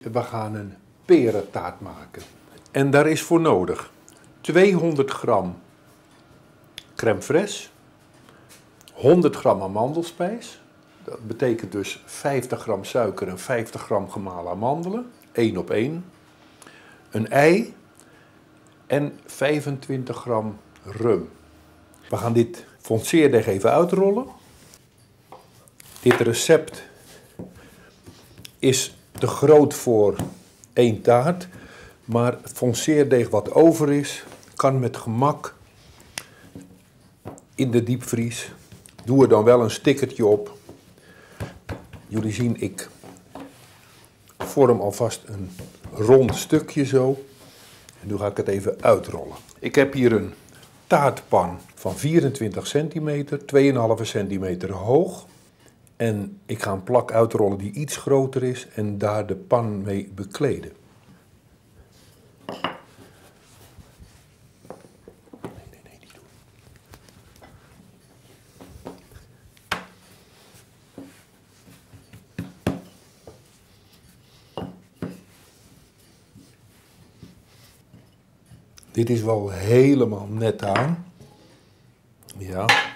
We gaan een perentaart maken. En daar is voor nodig 200 gram crème fraîche, 100 gram amandelspijs. Dat betekent dus 50 gram suiker en 50 gram gemalen amandelen, 1 op 1. Een ei en 25 gram rum. We gaan dit fonceerdeeg even uitrollen. Dit recept is te groot voor één taart. Maar het fonceerdeeg wat over is, kan met gemak in de diepvries. Doe er dan wel een stickertje op. Jullie zien, ik vorm alvast een rond stukje zo. En nu ga ik het even uitrollen. Ik heb hier een taartpan van 24 centimeter, 2,5 centimeter hoog. En ik ga een plak uitrollen die iets groter is en daar de pan mee bekleden. Dit is wel helemaal net aan. Ja.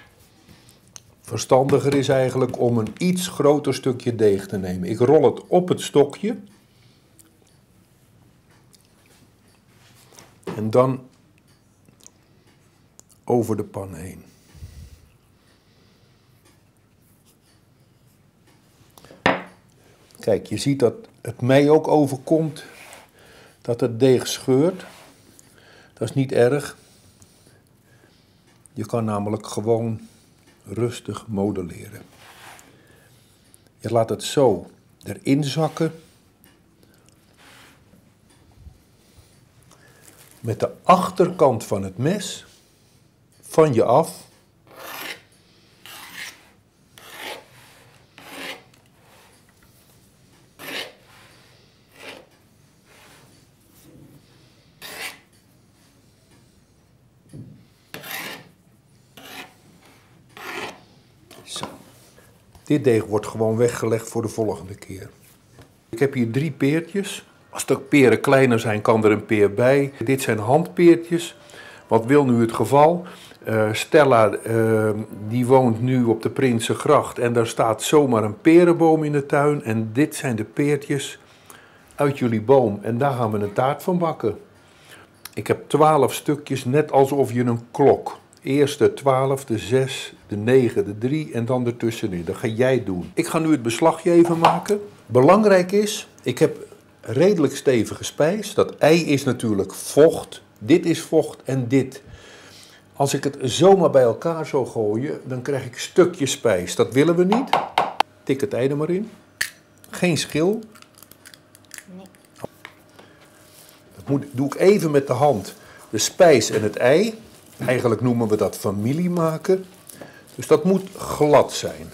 Verstandiger is eigenlijk om een iets groter stukje deeg te nemen. Ik rol het op het stokje. En dan over de pan heen. Kijk, je ziet dat het mij ook overkomt dat het deeg scheurt. Dat is niet erg. Je kan namelijk gewoon rustig modelleren. Je laat het zo erin zakken. Met de achterkant van het mes van je af. Dit deeg wordt gewoon weggelegd voor de volgende keer. Ik heb hier drie peertjes. Als de peren kleiner zijn, kan er een peer bij. Dit zijn handpeertjes. Wat wil nu het geval? Eh, Stella eh, die woont nu op de Prinsengracht en daar staat zomaar een perenboom in de tuin. En dit zijn de peertjes uit jullie boom en daar gaan we een taart van bakken. Ik heb twaalf stukjes, net alsof je een klok. Eerst de 12, de 6, de 9, de 3 en dan ertussenin. Dat ga jij doen. Ik ga nu het beslagje even maken. Belangrijk is, ik heb redelijk stevige spijs. Dat ei is natuurlijk vocht. Dit is vocht en dit. Als ik het zomaar bij elkaar zou gooien, dan krijg ik stukjes spijs. Dat willen we niet. Tik het ei er maar in. Geen schil. Dat moet, doe ik even met de hand. De spijs en het ei. Eigenlijk noemen we dat familie maken. Dus dat moet glad zijn.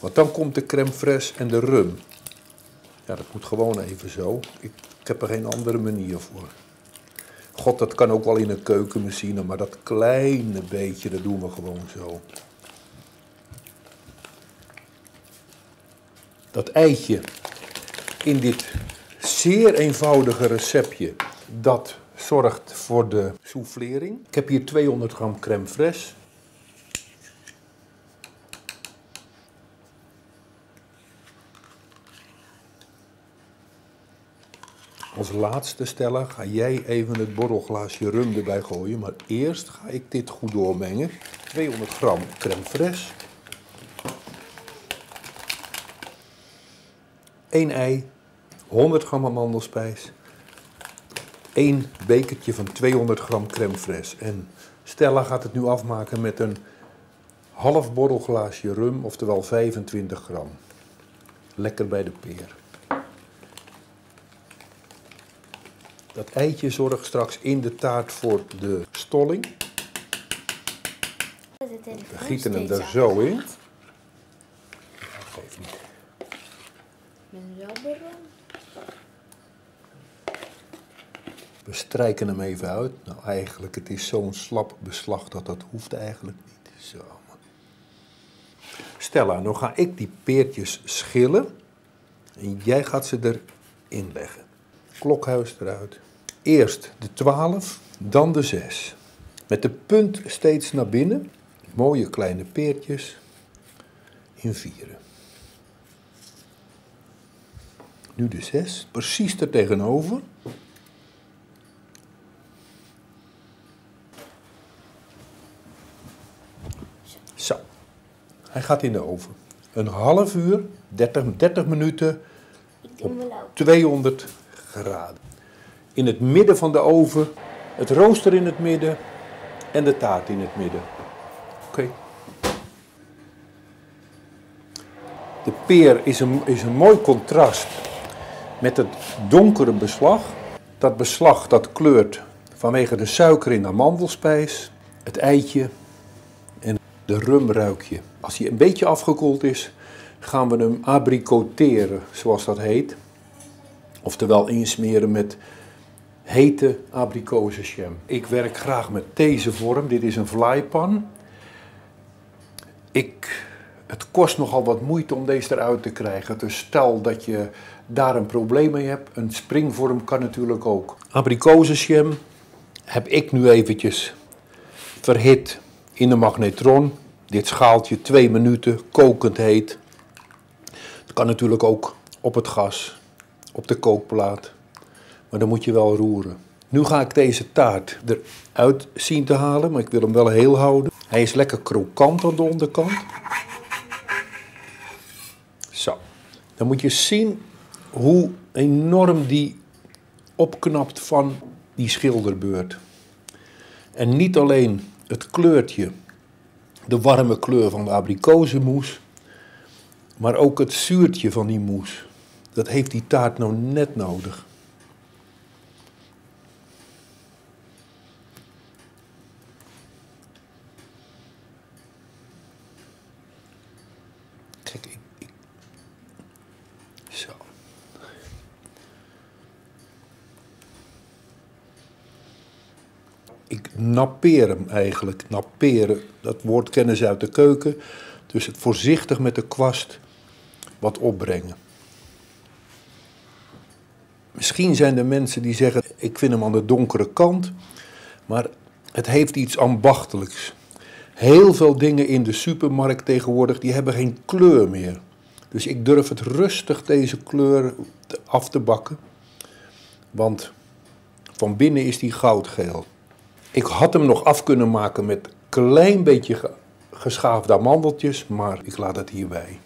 Want dan komt de crème fraîche en de rum. Ja, dat moet gewoon even zo. Ik, heb er geen andere manier voor. God, dat kan ook wel in een keukenmachine, maar dat kleine beetje, dat doen we gewoon zo. Dat eitje in dit zeer eenvoudige receptje, dat zorgt voor de soufflering. Ik heb hier 200 gram crème fraîche. Als laatste stellen ga jij even het borrelglaasje rum erbij gooien. Maar eerst ga ik dit goed doormengen. 200 gram crème fraîche. 1 ei. 100 gram amandelspijs. 1 bekertje van 200 gram crème fraîche. En Stella gaat het nu afmaken met een half borrelglaasje rum, oftewel 25 gram. Lekker bij de peer. Dat eitje zorgt straks in de taart voor de stolling. We gieten hem er zo in. Geeft niet. We strijken hem even uit. Nou, eigenlijk, het is zo'n slap beslag dat dat hoeft eigenlijk niet. Zo. Stella, nou ga ik die peertjes schillen. En jij gaat ze inleggen. Klokhuis eruit. Eerst de 12, dan de 6. Met de punt steeds naar binnen. Mooie kleine peertjes in vieren. Nu de 6, precies er tegenover. Zo, hij gaat in de oven. Een half uur, 30, 30 minuten open. 200 graden. In het midden van de oven, het rooster in het midden en de taart in het midden. Oké. De peer is een, is een mooi contrast met het donkere beslag. Dat beslag dat kleurt vanwege de suiker in de amandelspijs, het eitje en de rum ruik je. Als hij een beetje afgekoeld is, gaan we hem abricoteren, zoals dat heet. Oftewel insmeren met hete abrikozenjam. Ik werk graag met deze vorm. Dit is een vlaaipan. Ik, het kost nogal wat moeite om deze eruit te krijgen. Dus stel dat je daar een probleem mee hebt. Een springvorm kan natuurlijk ook. Abrikozenjam heb ik nu eventjes verhit in de magnetron. Dit schaaltje twee minuten, kokend heet. Het kan natuurlijk ook op het gas, op de kookplaat. Maar dan moet je wel roeren. Nu ga ik deze taart eruit zien te halen, maar ik wil hem wel heel houden. Hij is lekker krokant aan de onderkant. Zo. Dan moet je zien hoe enorm die opknapt van die schilderbeurt. En niet alleen het kleurtje, de warme kleur van de abrikozenmoes, maar ook het zuurtje van die moes. Dat heeft die taart nou net nodig. Kijk, ik, ik- Zo. Ik nappeer hem eigenlijk. Napperen, dat woord kennen ze uit de keuken. Dus het voorzichtig met de kwast wat opbrengen. Misschien zijn er mensen die zeggen: Ik vind hem aan de donkere kant. Maar het heeft iets ambachtelijks. Heel veel dingen in de supermarkt tegenwoordig die hebben geen kleur meer. Dus ik durf het rustig deze kleur af te bakken. Want van binnen is die goudgeel. Ik had hem nog af kunnen maken met klein beetje ge- geschaafde amandeltjes, maar ik laat het hierbij.